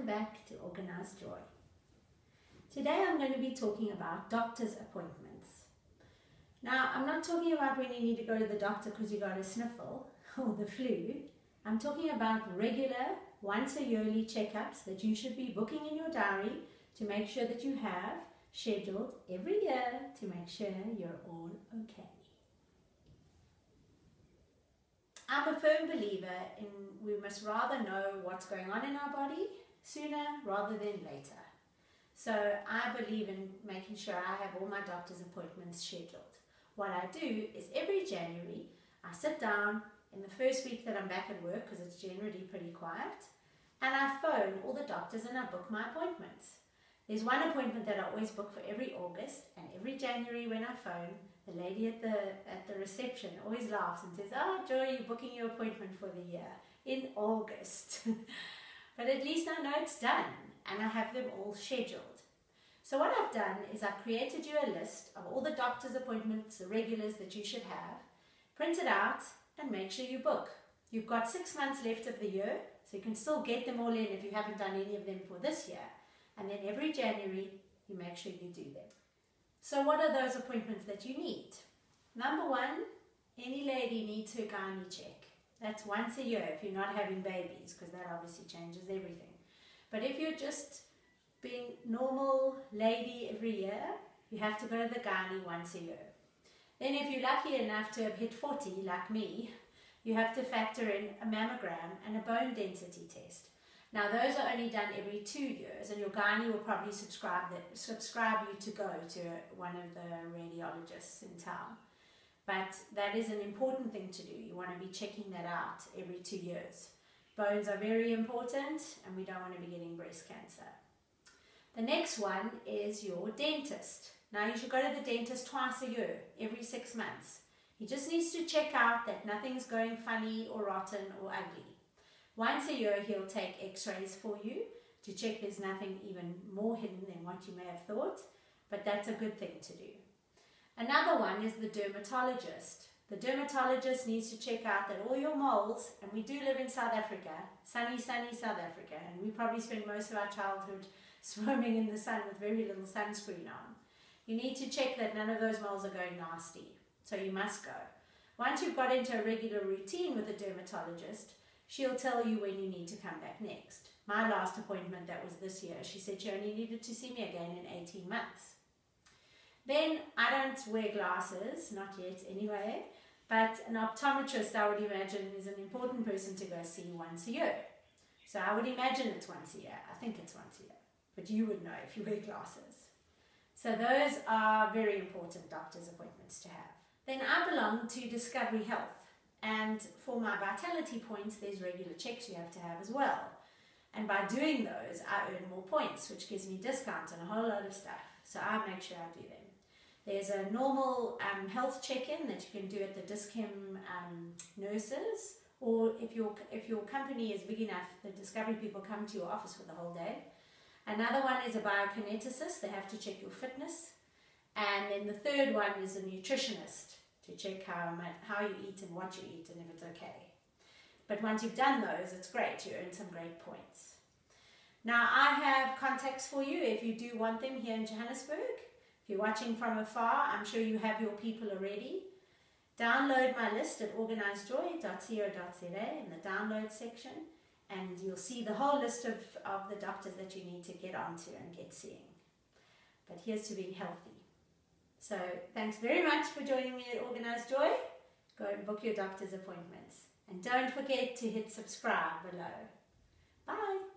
Organized Joy. Today I'm going to be talking about doctor's appointments. Now, I'm not talking about when you need to go to the doctor because you got a sniffle or the flu. I'm talking about regular, once a yearly checkups that you should be booking in your diary to make sure that you have scheduled every year to make sure you're all okay. I'm a firm believer in we must rather know what's going on in our body sooner rather than later. So I believe in making sure I have all my doctor's appointments scheduled. What I do is every January I sit down in the first week that I'm back at work because it's generally pretty quiet and I phone all the doctors and I book my appointments. There's one appointment that I always book for every August and every January when I phone the lady at the at the reception always laughs and says, "Oh, Joy, you're booking your appointment for the year in August." but at least I know it's done and I have them all scheduled. So what I've done is I've created you a list of all the doctor's appointments, the regulars that you should have, print it out and make sure you book. You've got six months left of the year, so you can still get them all in if you haven't done any of them for this year. And then every January, you make sure you do them. So what are those appointments that you need? Number one, any lady needs her gynae check. That's once a year if you're not having babies, because that obviously changes everything. But if you're just being normal lady every year, you have to go to the gynae once a year. Then if you're lucky enough to have hit 40, like me, you have to factor in a mammogram and a bone density test. Now those are only done every two years and your gynae will probably subscribe, the, subscribe you to go to one of the radiologists in town. But that is an important thing to do. You want to be checking that out every two years. Bones are very important and we don't want to be getting breast cancer. The next one is your dentist. Now you should go to the dentist twice a year, every six months. He just needs to check out that nothing's going funny or rotten or ugly. Once a year he'll take x-rays for you to check there's nothing even more hidden than what you may have thought, but that's a good thing to do. Another one is the dermatologist. The dermatologist needs to check out that all your moles, and we do live in South Africa, sunny, sunny South Africa, and we probably spend most of our childhood swimming in the sun with very little sunscreen on. You need to check that none of those moles are going nasty. So you must go. Once you've got into a regular routine with a dermatologist, she'll tell you when you need to come back next. My last appointment, that was this year, she said she only needed to see me again in 18 months. Then I don't wear glasses, not yet anyway, but an optometrist I would imagine is an important person to go see once a year. So I would imagine it's once a year. I think it's once a year but you would know if you wear glasses. So those are very important doctor's appointments to have. Then I belong to Discovery Health and for my vitality points there's regular checks you have to have as well. And by doing those I earn more points which gives me discounts on a whole lot of stuff. So I make sure I do them. There's a normal um, health check-in that you can do at the Dis-Chem um, nurses or if your, if your company is big enough, the Discovery people come to your office for the whole day. Another one is a biokineticist. They have to check your fitness. And then the third one is a nutritionist to check how, how you eat and what you eat and if it's okay. But once you've done those, it's great. You earn some great points. Now, I have contacts for you if you do want them here in Johannesburg. You're watching from afar, I'm sure you have your people already. Download my list at organizedjoy.co.za in the download section and you'll see the whole list of, of the doctors that you need to get onto and get seeing. But here's to being healthy. So thanks very much for joining me at Organized Joy. Go and book your doctor's appointments. And don't forget to hit subscribe below. Bye.